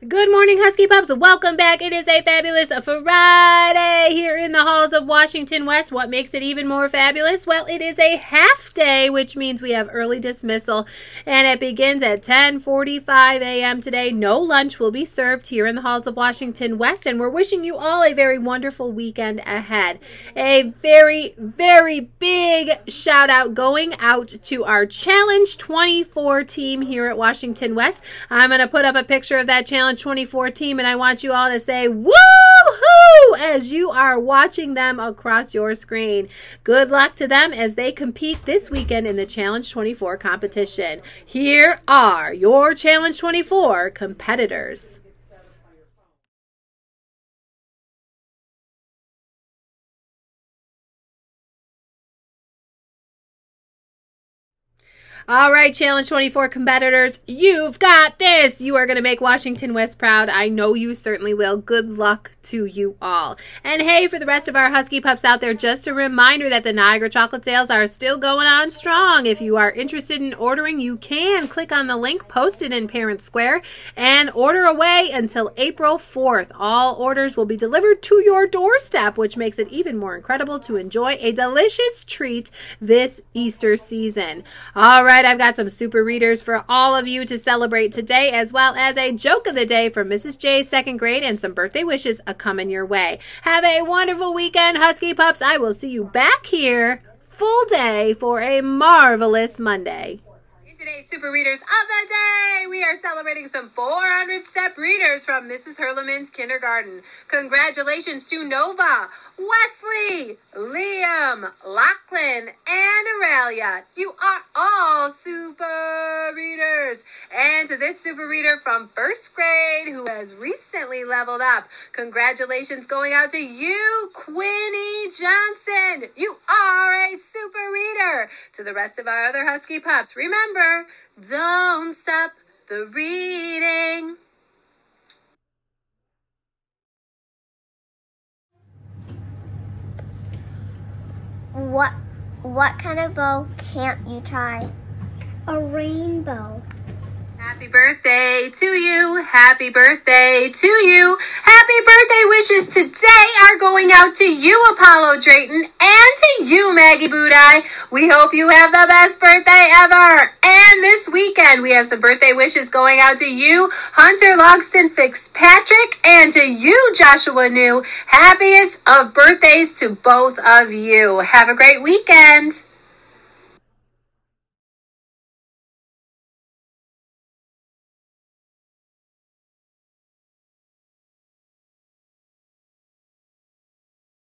Good morning, Husky Pups. Welcome back. It is a fabulous Friday here in the halls of Washington West. What makes it even more fabulous? Well, it is a half day, which means we have early dismissal, and it begins at 10:45 a.m. today. No lunch will be served here in the halls of Washington West, and we're wishing you all a very wonderful weekend ahead. A very, very big shout out going out to our Challenge 24 team here at Washington West. I'm going to put up a picture of that challenge 24 team, and I want you all to say woohoo as you are watching them across your screen. Good luck to them as they compete this weekend in the Challenge 24 competition. Here are your Challenge 24 competitors. All right, Challenge 24 competitors, you've got this. You are going to make Washington West proud. I know you certainly will. Good luck to you all. And hey, for the rest of our Husky pups out there, just a reminder that the Niagara chocolate sales are still going on strong. If you are interested in ordering, you can click on the link posted in Parent Square and order away until April 4th. All orders will be delivered to your doorstep, which makes it even more incredible to enjoy a delicious treat this Easter season. All right right, I've got some super readers for all of you to celebrate today, as well as a joke of the day from Mrs. J's second grade and some birthday wishes a coming your way. Have a wonderful weekend, Husky Pups. I will see you back here full day for a marvelous Monday Super Readers of the Day. We are celebrating some 400 step readers from Mrs. Hurleman's kindergarten. Congratulations to Nova, Wesley, Liam, Lachlan, and Aurelia. You are all super to this super reader from first grade who has recently leveled up, congratulations going out to you, Quinny Johnson. You are a super reader. To the rest of our other Husky pups, remember, don't stop the reading. What what kind of bow can't you tie? A rainbow. Happy birthday to you. Happy birthday to you. Happy birthday wishes today are going out to you, Apollo Drayton, and to you, Maggie Budai. We hope you have the best birthday ever. And this weekend, we have some birthday wishes going out to you, Hunter Logston Fitzpatrick, and to you, Joshua New. Happiest of birthdays to both of you. Have a great weekend.